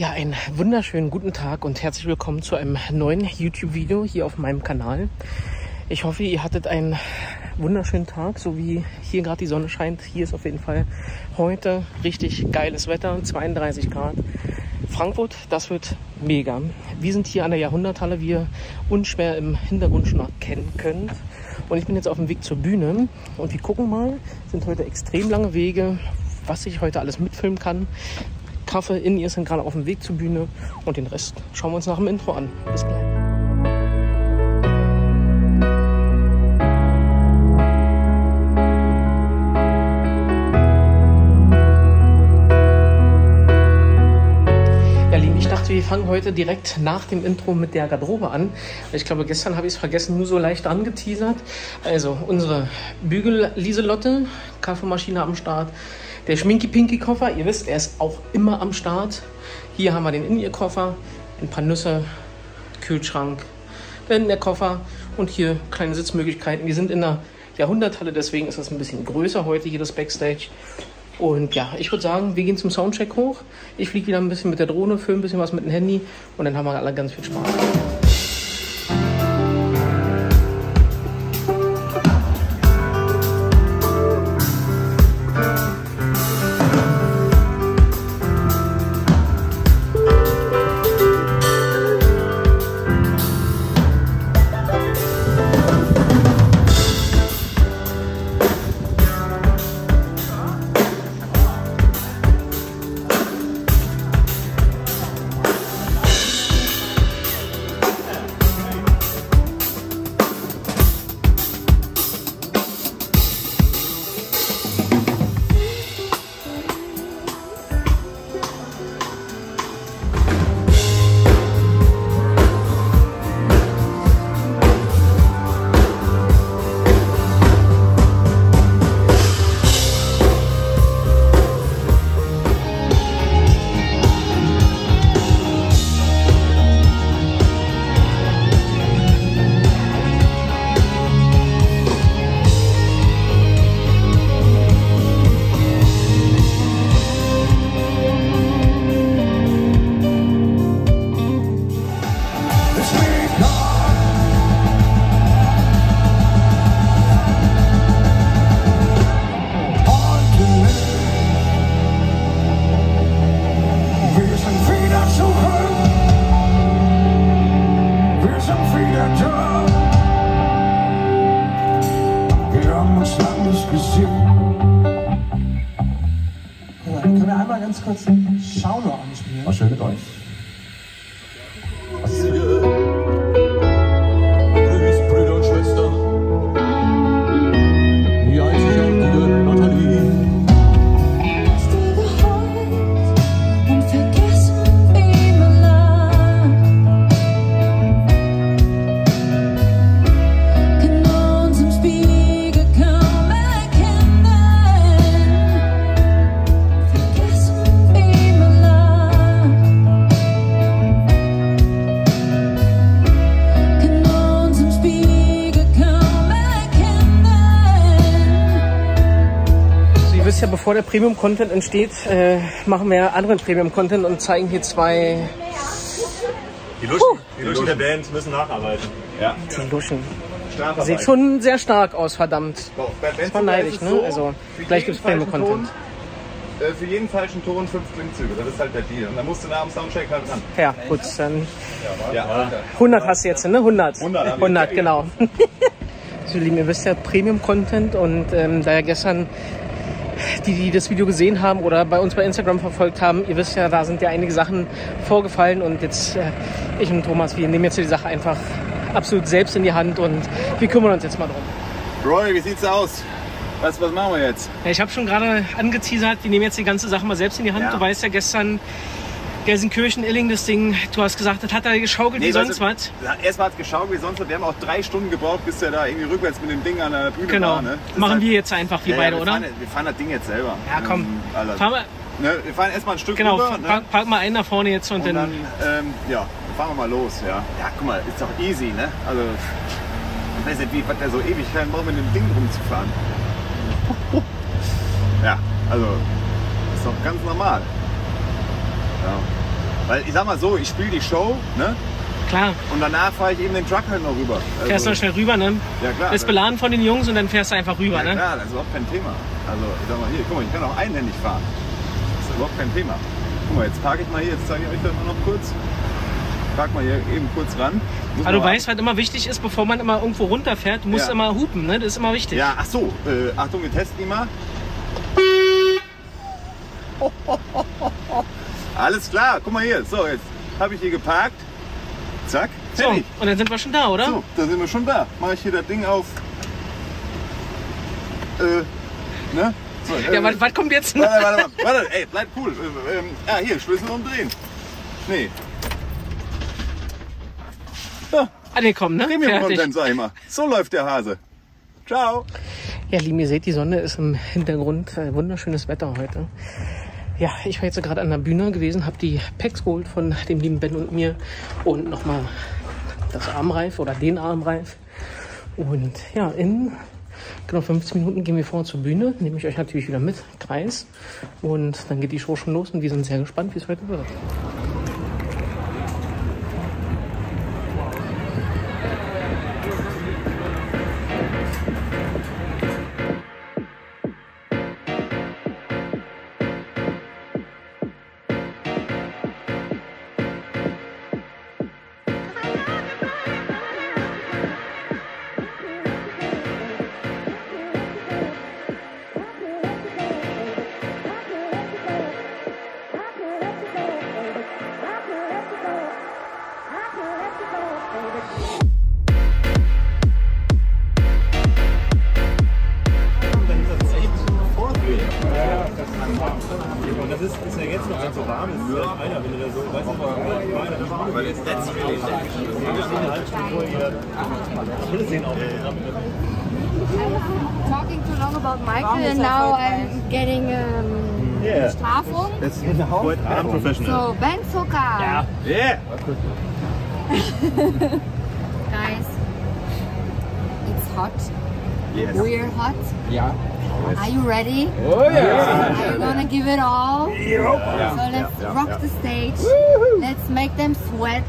Ja, einen wunderschönen guten Tag und herzlich willkommen zu einem neuen YouTube-Video hier auf meinem Kanal. Ich hoffe, ihr hattet einen wunderschönen Tag, so wie hier gerade die Sonne scheint. Hier ist auf jeden Fall heute richtig geiles Wetter, 32 Grad. Frankfurt, das wird mega. Wir sind hier an der Jahrhunderthalle, wie ihr unschwer im Hintergrund schon erkennen könnt. Und ich bin jetzt auf dem Weg zur Bühne und wir gucken mal, sind heute extrem lange Wege, was ich heute alles mitfilmen kann. Kaffee in ihr sind gerade auf dem Weg zur Bühne und den Rest schauen wir uns nach dem Intro an. Bis gleich. Wir fangen heute direkt nach dem Intro mit der Garderobe an. Ich glaube, gestern habe ich es vergessen, nur so leicht angeteasert. Also, unsere Bügel-Lieselotte, Kaffeemaschine am Start. Der Schminky-Pinky-Koffer, ihr wisst, er ist auch immer am Start. Hier haben wir den In-Ear-Koffer, ein paar Nüsse, Kühlschrank, dann der Koffer und hier kleine Sitzmöglichkeiten. Wir sind in der Jahrhunderthalle, deswegen ist das ein bisschen größer heute hier das Backstage. Und ja, ich würde sagen, wir gehen zum Soundcheck hoch. Ich fliege wieder ein bisschen mit der Drohne, filme ein bisschen was mit dem Handy und dann haben wir alle ganz viel Spaß. Bevor der Premium-Content entsteht, äh, machen wir anderen Premium-Content und zeigen hier zwei Die Luschen, die Luschen der Band müssen nacharbeiten. Ja. die Luschen. Sieht schon sehr stark aus, verdammt. So, Das war neidisch, ne? so, Also, gleich gibt's Premium-Content. äh, Für jeden falschen Ton fünf Klimmzüge. Das ist halt der Deal. Und dann musst du nach dem Soundcheck halt ran. Ja, gut, dann Ja. 100 hast du jetzt, ne? 100. 100 haben wir. 100, genau. so, Lieben, ihr wisst ja, Premium-Content und ähm, da ja gestern die, die das Video gesehen haben oder bei uns bei Instagram verfolgt haben, ihr wisst ja, da sind ja einige Sachen vorgefallen und jetzt, äh, ich und Thomas, wir nehmen jetzt die Sache einfach absolut selbst in die Hand und wir kümmern uns jetzt mal drum. Roy, wie sieht's aus? Was, was machen wir jetzt? Ja, ich habe schon gerade angeteasert, wir nehmen jetzt die ganze Sache mal selbst in die Hand. Ja. Du weißt ja gestern, Gelsenkirchen, Illing, das Ding, du hast gesagt, das hat er geschaukelt wie sonst was. Erstmal hat es geschaut wie sonst was. Wir haben auch drei Stunden gebraucht, bis der da irgendwie rückwärts mit dem Ding an der Bühne Genau. war. Ne? Machen halt- wir jetzt einfach, wir Ja, ja, beide, wir oder? Fahren, wir fahren das Ding jetzt selber. Ja, komm. Ähm. Fahren wir, Ne, wir fahren erstmal ein Stück genau, rüber. Ne? park, mal einen nach vorne jetzt und, Und dann, dann, ähm, ja, fahren wir mal los. Ja, ja guck mal, ist doch easy, ne? Also, ich weiß nicht, wie, was der so Ewigkeiten braucht, mit dem Ding rumzufahren. Ja, also, ist doch ganz normal. Ja. Weil ich sag mal so, ich spiele die Show, ne? Klar, Und danach fahre ich eben den Truck halt noch rüber. Also, fährst noch schnell rüber, ne? Ja klar. Bist beladen von den Jungs und dann fährst du einfach rüber, Ja ne? klar, das ist überhaupt kein Thema. Also ich sag mal hier, guck mal, ich kann auch einhändig fahren. Das ist überhaupt kein Thema. Guck mal, jetzt parke ich mal hier, jetzt zeige ich euch das mal noch kurz. Park mal hier eben kurz ran. Muss Aber du weißt, was immer wichtig ist, bevor man immer irgendwo runterfährt, du musst Ja. immer hupen, ne? Das ist immer wichtig. Ja, ach so, äh, Achtung, wir testen ihn mal. Alles klar, guck mal hier. So, jetzt habe ich hier geparkt. Zack, so, und dann sind wir schon da, oder? So, da sind wir schon da. Mache ich hier das Ding auf. Äh, ne? So, äh, Ja, was, was kommt jetzt noch? Warte, warte, warte, warte, ey, bleib cool. Äh, ähm, ja, hier, Schlüssel umdrehen. Nee, Angekommen, ne? Premium-Content, sag ich mal. So läuft der Hase. Ciao. Ja, lieben, ihr seht, die Sonne ist im Hintergrund. Äh, wunderschönes Wetter heute. Ja, ich war jetzt gerade an der Bühne gewesen, habe die Packs geholt von dem lieben Ben und mir und nochmal das Armreif oder den Armreif. Und ja, in genau 15 Minuten gehen wir vor zur Bühne, nehme ich euch natürlich wieder mit, Kreis. Und dann geht die Show schon los und wir sind sehr gespannt, wie es heute wird. Strafung. That's quite unprofessional. So, Ben Zucker. Yeah. Yeah. Guys, it's hot. Yes. We're hot. Yeah. Are you ready? Oh yeah. Are you gonna give it all? Yeah. So let's rock the stage. Let's make them sweat.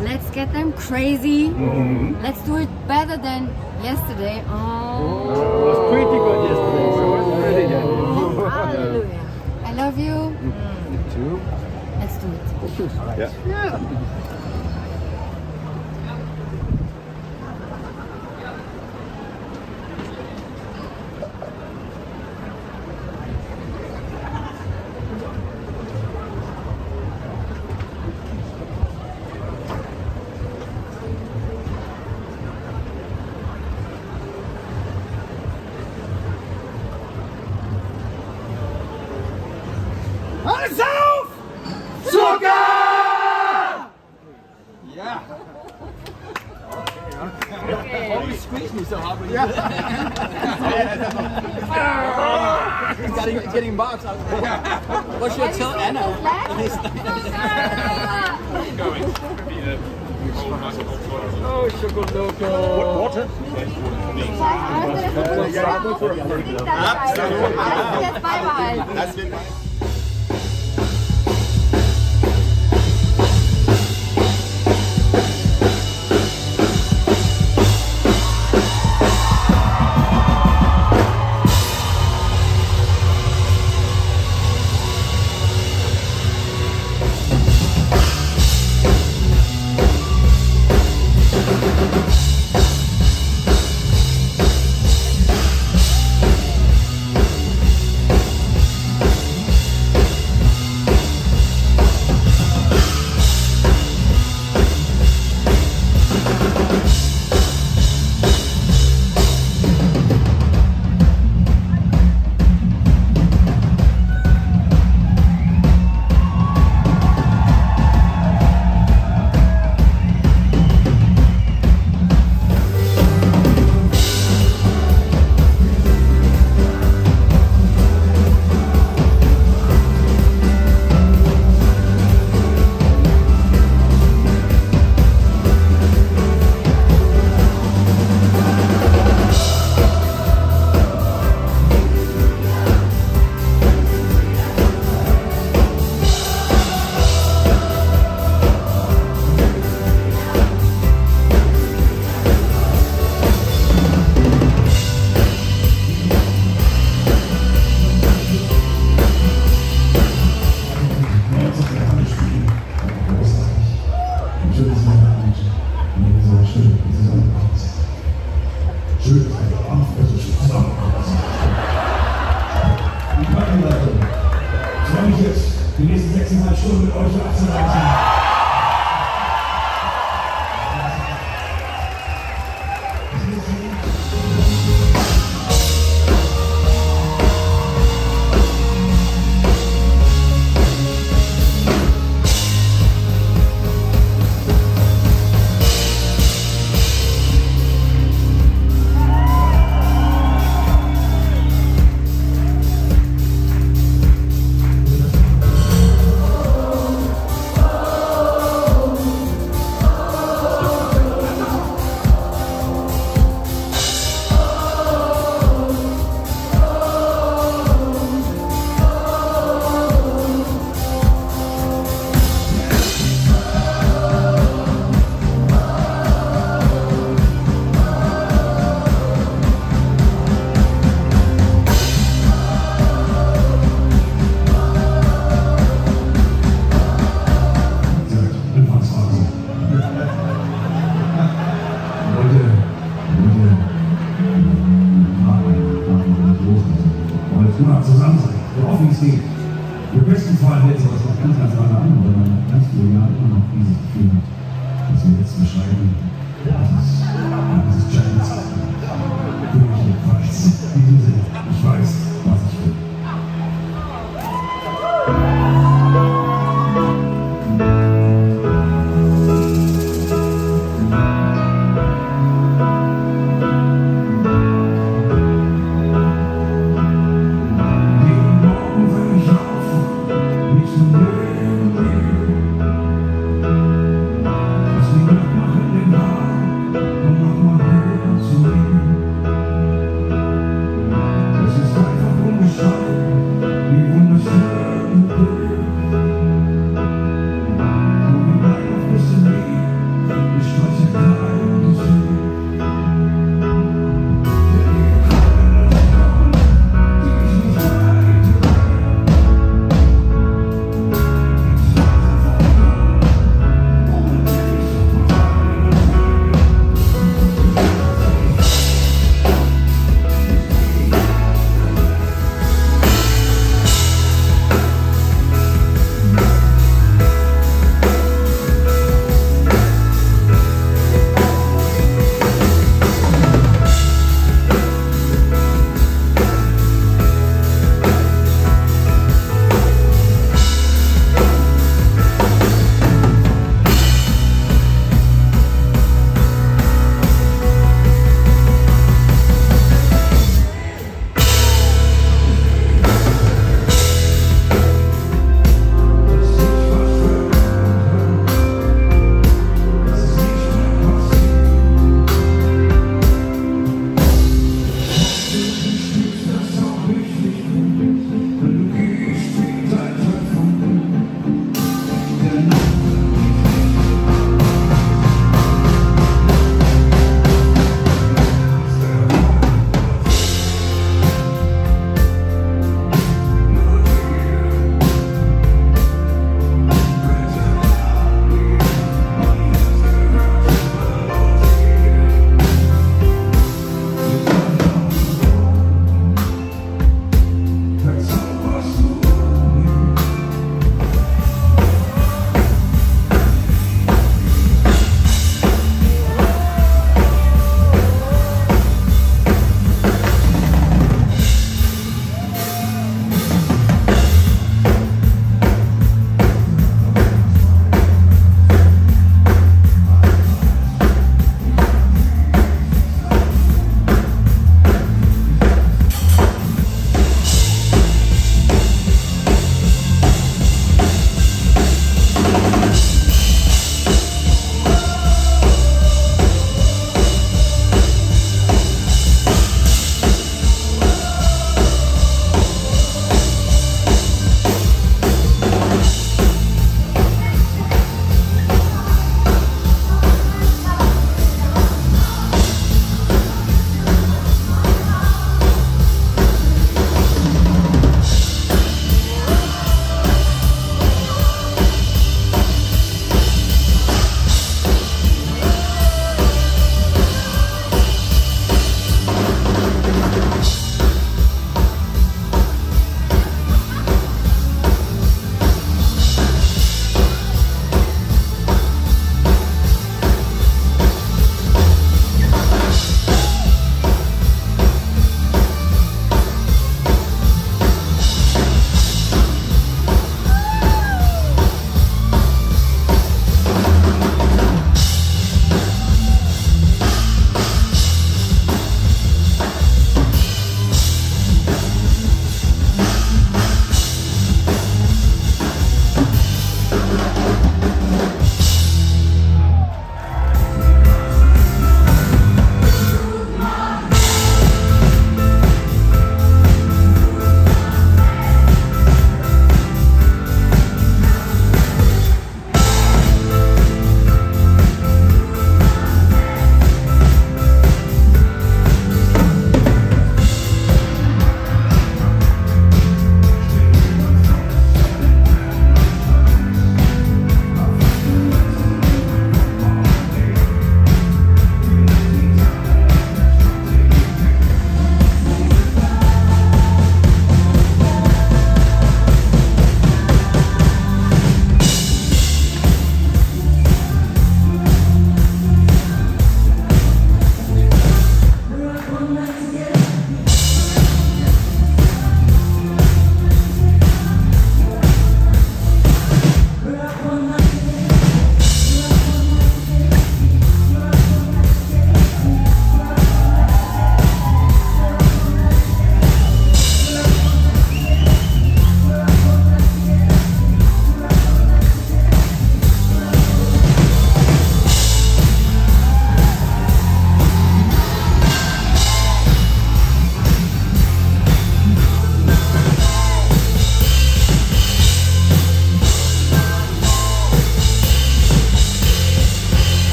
Let's get them crazy. Mm-hmm. Let's do it better than yesterday. Oh. It was pretty good yesterday, so it's pretty good. Hallelujah. I love you two? Let's do it. Right. Yeah. yeah.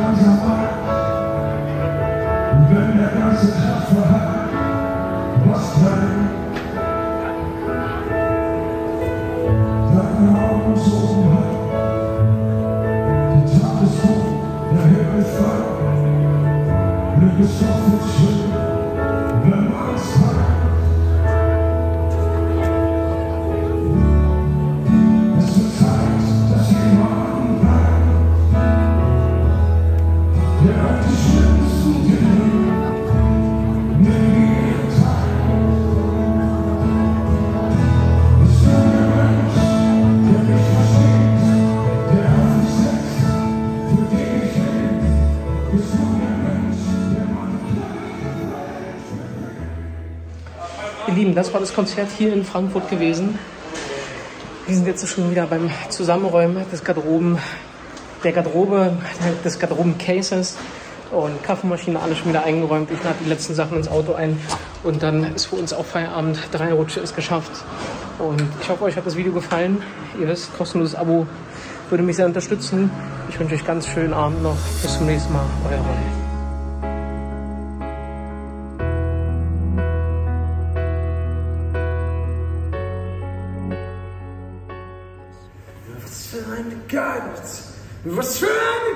悄悄话 das war das Konzert hier in Frankfurt gewesen. Wir sind jetzt schon wieder beim Zusammenräumen des Garderoben, der Garderobe, des Garderobencases und Kaffeemaschine, alles schon wieder eingeräumt. Ich lade die letzten Sachen ins Auto ein und dann ist für uns auch Feierabend. Drei Rutsche ist geschafft. Und ich hoffe, euch hat das Video gefallen. Ihr wisst, kostenloses Abo würde mich sehr unterstützen. Ich wünsche euch ganz schönen Abend noch. Bis zum nächsten Mal. Euer Ronny. Restrain